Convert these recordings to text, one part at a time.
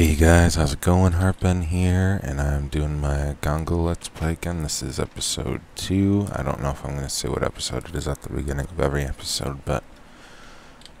Hey guys, how's it going? Heartben here, and I'm doing my Gongle Let's Play again. This is episode 2. I don't know if I'm going to say what episode it is at the beginning of every episode, but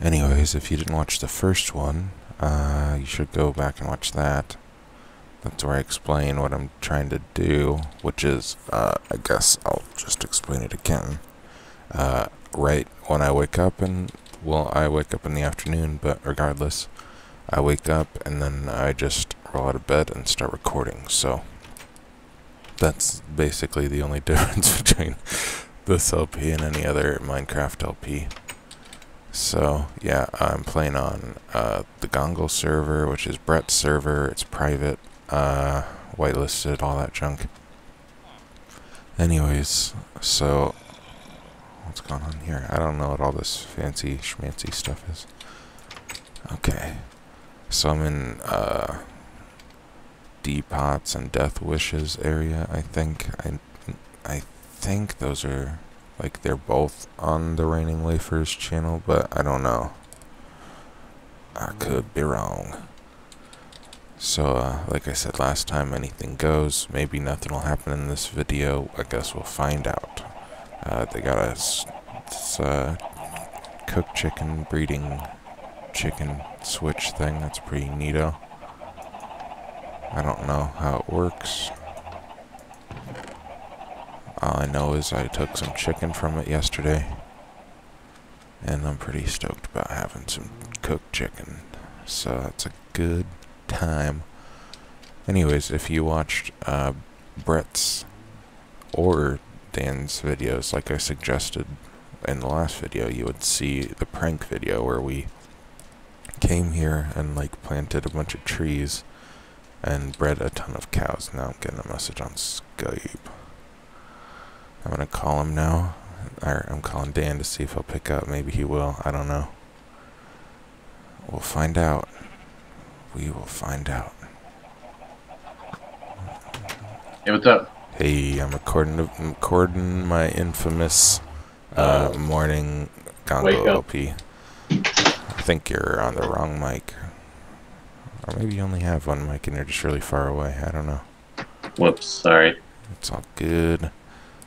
anyways, if you didn't watch the first one, uh, you should go back and watch that. That's where I explain what I'm trying to do, which is, uh, I guess I'll just explain it again. Uh, right when I wake up, and, well, I wake up in the afternoon, but regardless, I wake up and then I just roll out of bed and start recording. So that's basically the only difference between this LP and any other Minecraft LP. So yeah, I'm playing on uh, the Gongle server, which is Brett's server. It's private, uh, whitelisted, all that junk. Anyways, so what's going on here? I don't know what all this fancy schmancy stuff is. Okay. In uh, DPotz and Death Wishes area. I think I I think those are like they're both on the Raining Wafers channel, but I don't know. I could be wrong. So, uh, like I said last time, anything goes. Maybe nothing will happen in this video. I guess we'll find out. Uh, they got a uh, cooked chicken breeding chicken switch thing. That's pretty neato. I don't know how it works. All I know is I took some chicken from it yesterday. And I'm pretty stoked about having some cooked chicken. So that's a good time. Anyways, if you watched uh, Brett's or Dan's videos, like I suggested in the last video, you would see the prank video where we came here and like planted a bunch of trees and bred a ton of cows. Now I'm getting a message on Skype. I'm gonna call him now. Or I'm calling Dan to see if he'll pick up. Maybe he will. I don't know. We'll find out. We will find out. Hey, what's up? Hey, I'm recording, recording my infamous uh, uh, morning Gongle LP think you're on the wrong mic. Or maybe you only have one mic and you're just really far away. I don't know. Whoops, sorry. It's all good.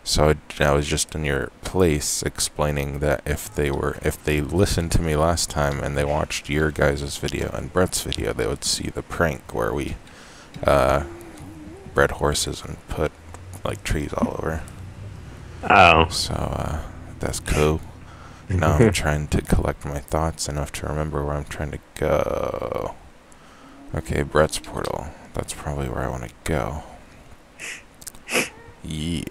So I, I was just in your place explaining that if they were, if they listened to me last time and they watched your guys' video and Brett's video, they would see the prank where we uh, bred horses and put like trees all over. Oh. So uh, that's cool. Now I'm trying to collect my thoughts enough to remember where I'm trying to go. Okay, Brett's portal. That's probably where I want to go. Yeah.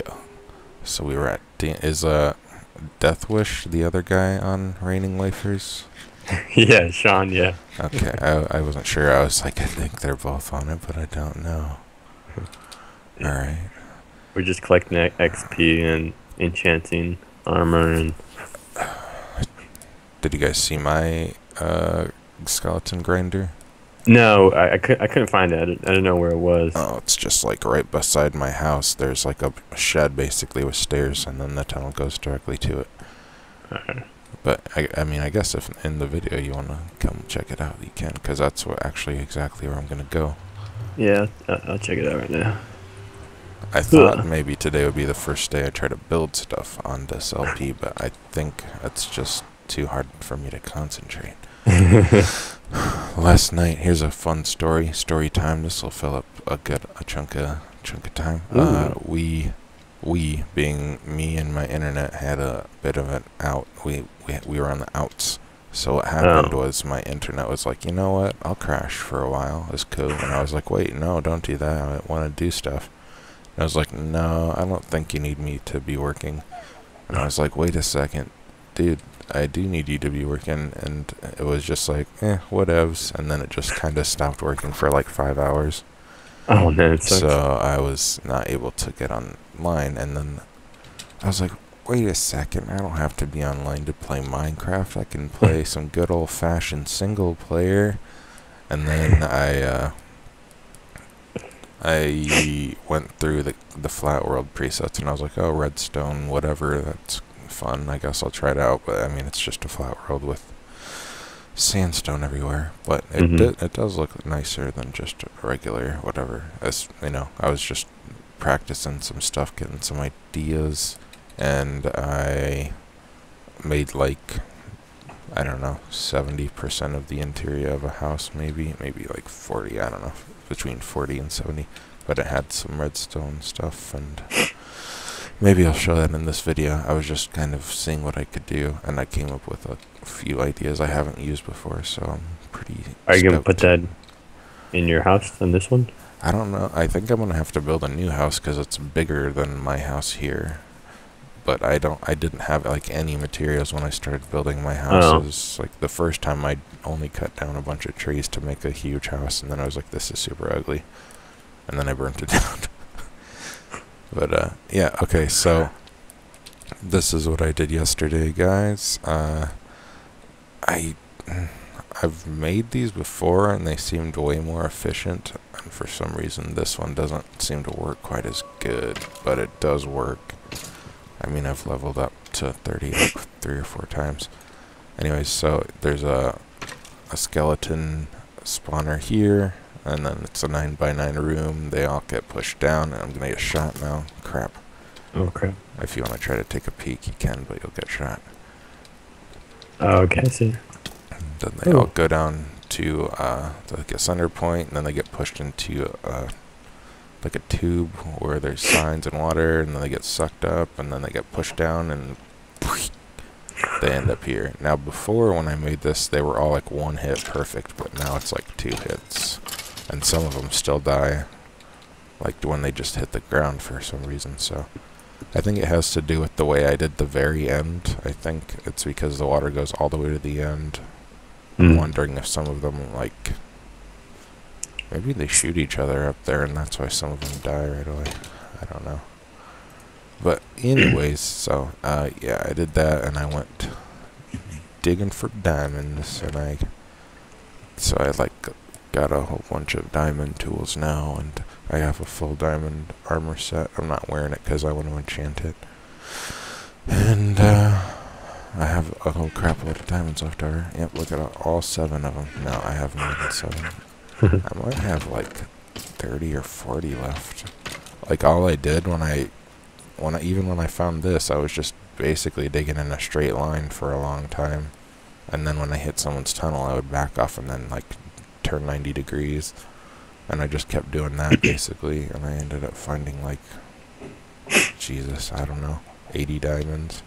So we were at is uh Death Wish the other guy on Raining Wafers? yeah, Sean. Yeah. Okay, I I wasn't sure. I was like, I think they're both on it, but I don't know. All right. We're just collecting XP and enchanting armor and did you guys see my uh, skeleton grinder? No, I, I, could, I couldn't find it. I didn't, I didn't know where it was. Oh, it's just like right beside my house. There's like a shed basically with stairs, and then the tunnel goes directly to it. Okay. But I, I mean, I guess if in the video you want to come check it out, you can, because that's what actually exactly where I'm gonna go. Yeah, I'll check it out right now. I thought maybe today would be the first day I try to build stuff on this LP, but I think it's just too hard for me to concentrate. Last night, here's a fun story. Story time. This will fill up a good a chunk of chunk of time. Uh, we we being me and my internet had a bit of an out. We we we were on the outs. So what happened oh. was my internet was like, you know what? I'll crash for a while. It's cool. And I was like, wait, no, don't do that. I want to do stuff. And I was like, no, I don't think you need me to be working. And I was like, wait a second, dude. I do need you to be working, and it was just like, eh, whatevs, and then it just kind of stopped working for like five hours. Oh man! So I was not able to get online, and then I was like, wait a second, I don't have to be online to play Minecraft. I can play some good old-fashioned single player, and then I. Uh, I went through the the flat world presets and I was like, oh, redstone, whatever, that's fun. I guess I'll try it out, but I mean, it's just a flat world with sandstone everywhere, but it Mhm. di- it does look nicer than just a regular whatever. As you know, I was just practicing some stuff, getting some ideas, and I made like I don't know seventy percent of the interior of a house, maybe maybe like forty. I don't know between forty and seventy, but it had some redstone stuff and. Maybe I'll show that in this video. I was just kind of seeing what I could do, and I came up with a few ideas I haven't used before, so I'm pretty. Are you gonna put that in your house in this one? I don't know. I think I'm gonna have to build a new house because it's bigger than my house here. But I don't. I didn't have like any materials when I started building my house. Oh. Like the first time I only cut down a bunch of trees to make a huge house, and then I was like, "This is super ugly," and then I burnt it down. But uh, yeah. Okay, so this is what I did yesterday, guys. Uh, I I've made these before and they seemed way more efficient and for some reason this one doesn't seem to work quite as good, but it does work. I mean I've leveled up to 30 like three or four times. Anyways, so there's a a skeleton spawner here and then it's a 9 by 9 room. They all get pushed down and I'm going to get shot now. Crap. Oh crap. If you want to try to take a peek, you can, but you'll get shot. Oh, okay, I see. Then they Ooh. all go down to uh, like a center point, and then they get pushed into uh, like a tube where there's signs and water, and then they get sucked up, and then they get pushed down, and they end up here. Now, before when I made this, they were all like one hit perfect, but now it's like two hits, and some of them still die, like when they just hit the ground for some reason. So. I think it has to do with the way I did the very end. I think it's because the water goes all the way to the end, I'm Mm. wondering if some of them like maybe they shoot each other up there and that's why some of them die right away. I don't know. But anyways, so uh yeah, I did that and I went digging for diamonds and I so I like got a whole bunch of diamond tools now and I have a full diamond armor set. I'm not wearing it cuz I want to enchant it. And uh I have a whole crap load of diamonds left over. Yep, look at all, all seven of them. No, I have more than seven. I might have like 30 or 40 left. Like all I did when I, when I, even when I found this, I was just basically digging in a straight line for a long time. And then when I hit someone's tunnel, I would back off and then like turn 90 degrees. And I just kept doing that basically. And I ended up finding like, Jesus, I don't know, 80 diamonds.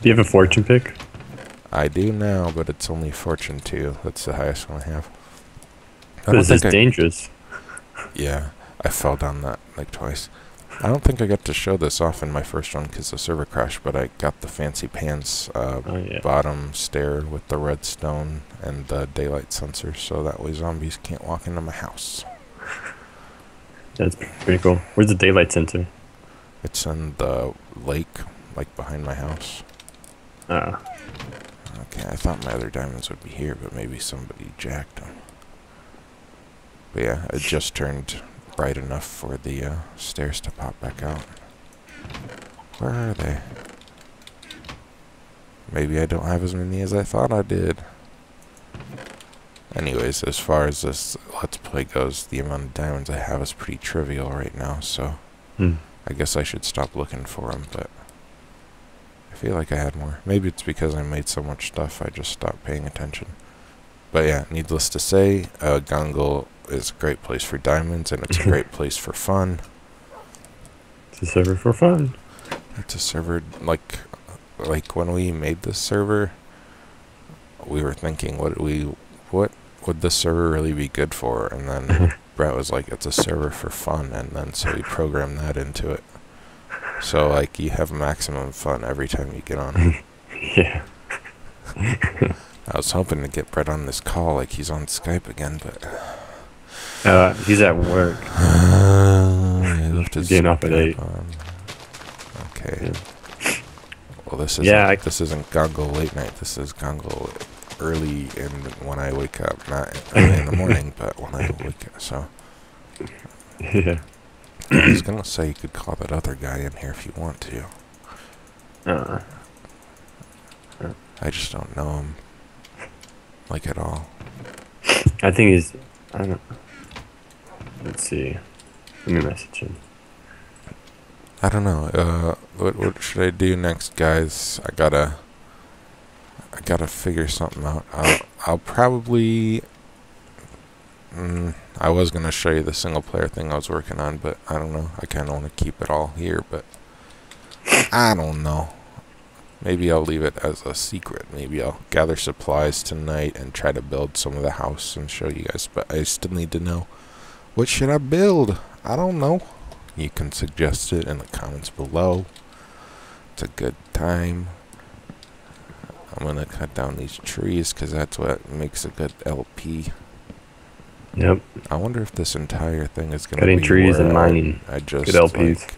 Do you have a fortune pick? I do now, but it's only Fortune 2. That's the highest one I have. I This is I, dangerous. yeah, I fell down that like twice. I don't think I got to show this off in my first one because the server crashed, but I got the fancy pants uh, Oh yeah. bottom stair with the redstone and the daylight sensor, so that way zombies can't walk into my house. That's pretty cool. Where's the daylight sensor? It's in the lake, like behind my house. Ah, Okay, I thought my other diamonds would be here, but maybe somebody jacked them. But yeah, it just turned bright enough for the uh, stairs to pop back out. Where are they? Maybe I don't have as many as I thought I did. Anyways, as far as this Let's Play goes, the amount of diamonds I have is pretty trivial right now, so hmm. I guess I should stop looking for them, but I feel like I had more. Maybe it's because I made so much stuff I just stopped paying attention. But yeah, needless to say, uh, Gongle is a great place for diamonds and it's a great place for fun. It's a server for fun. It's a server like like when we made this server, we were thinking what we what would this server really be good for? And then Brett was like, it's a server for fun, and then so we programmed that into it. So like you have maximum fun every time you get on. Yeah. I was hoping to get Brett on this call like he's on Skype again, but Uh, he's at work. he left his Getting off at eight. on. Okay. Yeah. Well, this isn't, Yeah, I- this isn't Gongle late night. This is Gongle early in when I wake up, not early in the morning, but when I wake up. So Yeah. I was gonna say you could call that other guy in here if you want to. Uh, I just don't know him. Like at all. I think he's. I don't. Let's see. Let me message him. I don't know. Uh, what what should I do next, guys? I gotta. I gotta figure something out. I'll I'll probably. Mm, I was gonna show you the single player thing I was working on, but I don't know. I kind of want to keep it all here, but I don't know. Maybe I'll leave it as a secret. Maybe I'll gather supplies tonight and try to build some of the house and show you guys. But I still need to know what should I build. I don't know. You can suggest it in the comments below. It's a good time. I'm gonna cut down these trees because that's what makes a good LP. Yep. I wonder if this entire thing is gonna Cutting be trees and mining. I just Good LPs. like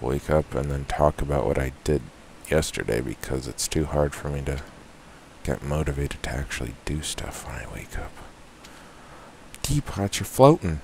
wake up and then talk about what I did yesterday because it's too hard for me to get motivated to actually do stuff when I wake up. Teapots are floating.